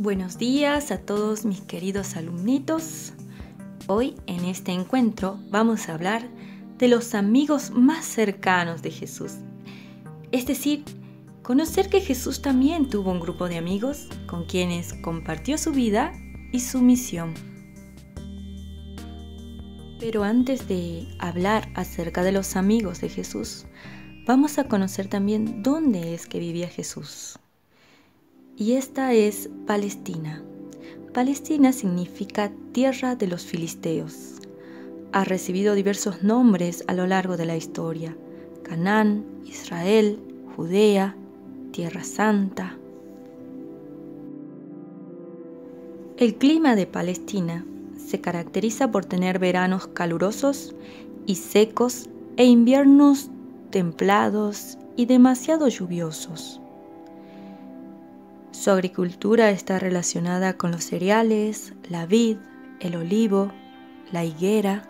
Buenos días a todos mis queridos alumnitos. Hoy en este encuentro vamos a hablar de los amigos más cercanos de Jesús. Es decir, conocer que Jesús también tuvo un grupo de amigos con quienes compartió su vida y su misión. Pero antes de hablar acerca de los amigos de Jesús, vamos a conocer también dónde es que vivía Jesús y esta es Palestina. Palestina significa tierra de los filisteos. Ha recibido diversos nombres a lo largo de la historia. Canaán, Israel, Judea, Tierra Santa. El clima de Palestina se caracteriza por tener veranos calurosos y secos e inviernos templados y demasiado lluviosos. Su agricultura está relacionada con los cereales, la vid, el olivo, la higuera.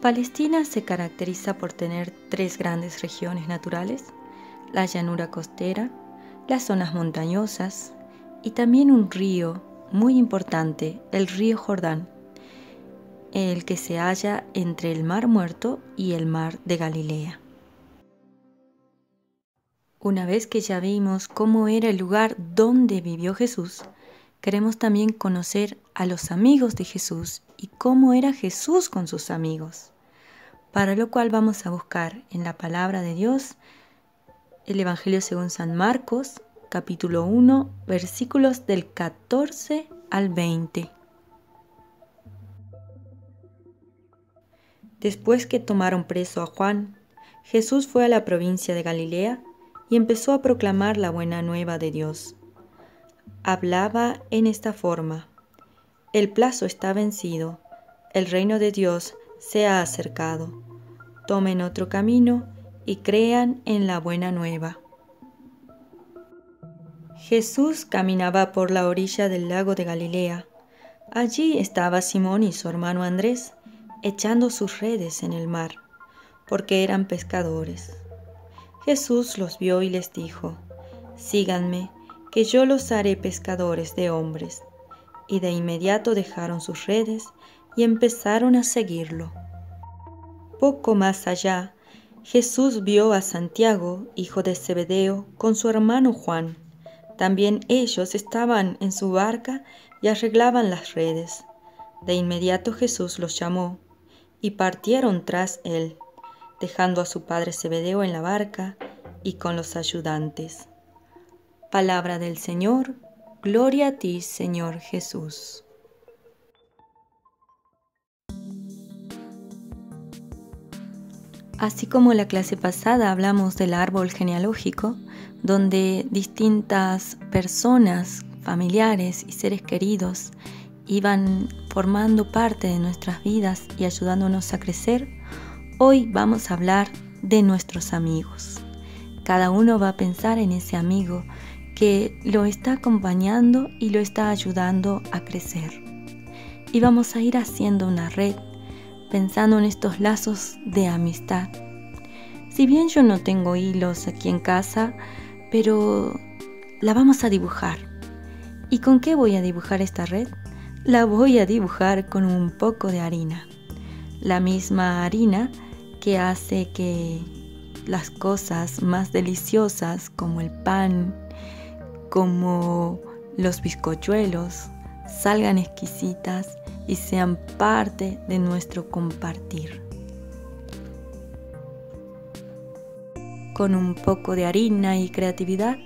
Palestina se caracteriza por tener tres grandes regiones naturales, la llanura costera, las zonas montañosas y también un río muy importante, el río Jordán, el que se halla entre el Mar Muerto y el Mar de Galilea. Una vez que ya vimos cómo era el lugar donde vivió Jesús, queremos también conocer a los amigos de Jesús y cómo era Jesús con sus amigos. Para lo cual vamos a buscar en la palabra de Dios el Evangelio según San Marcos, capítulo 1, versículos del 14 al 20. Después que tomaron preso a Juan, Jesús fue a la provincia de Galilea y empezó a proclamar la buena nueva de Dios. Hablaba en esta forma, el plazo está vencido, el reino de Dios se ha acercado, tomen otro camino y crean en la buena nueva. Jesús caminaba por la orilla del lago de Galilea. Allí estaba Simón y su hermano Andrés echando sus redes en el mar, porque eran pescadores. Jesús los vio y les dijo, Síganme, que yo los haré pescadores de hombres. Y de inmediato dejaron sus redes y empezaron a seguirlo. Poco más allá, Jesús vio a Santiago, hijo de Zebedeo, con su hermano Juan. También ellos estaban en su barca y arreglaban las redes. De inmediato Jesús los llamó y partieron tras él dejando a su padre Zebedeo en la barca y con los ayudantes. Palabra del Señor, gloria a ti, Señor Jesús. Así como la clase pasada hablamos del árbol genealógico, donde distintas personas, familiares y seres queridos iban formando parte de nuestras vidas y ayudándonos a crecer, Hoy vamos a hablar de nuestros amigos. Cada uno va a pensar en ese amigo que lo está acompañando y lo está ayudando a crecer. Y vamos a ir haciendo una red pensando en estos lazos de amistad. Si bien yo no tengo hilos aquí en casa, pero la vamos a dibujar. ¿Y con qué voy a dibujar esta red? La voy a dibujar con un poco de harina. La misma harina que hace que las cosas más deliciosas como el pan, como los bizcochuelos, salgan exquisitas y sean parte de nuestro compartir. Con un poco de harina y creatividad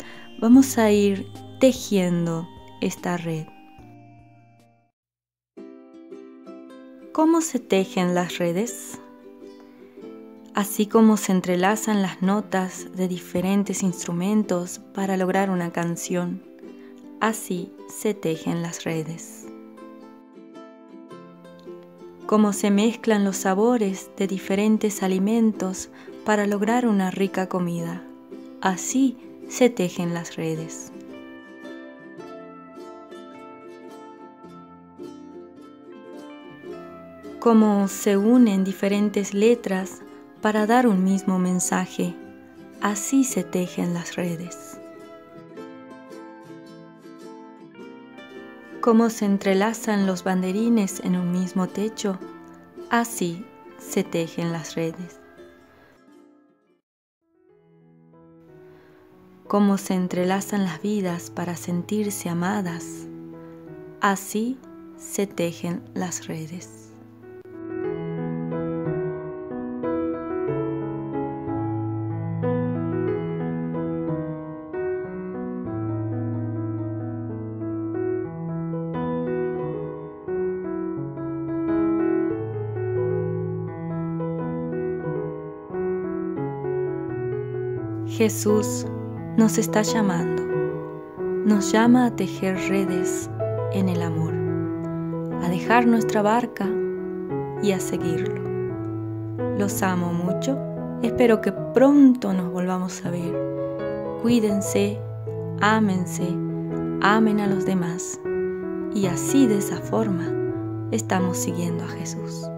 vamos a ir tejiendo esta red. ¿Cómo se tejen las redes? Así como se entrelazan las notas de diferentes instrumentos para lograr una canción, así se tejen las redes. Como se mezclan los sabores de diferentes alimentos para lograr una rica comida, así se tejen las redes. Como se unen diferentes letras para dar un mismo mensaje. Así se tejen las redes. Como se entrelazan los banderines en un mismo techo, así se tejen las redes. Como se entrelazan las vidas para sentirse amadas, así se tejen las redes. Jesús nos está llamando, nos llama a tejer redes en el amor, a dejar nuestra barca y a seguirlo. Los amo mucho, espero que pronto nos volvamos a ver. Cuídense, ámense, amen a los demás y así de esa forma estamos siguiendo a Jesús.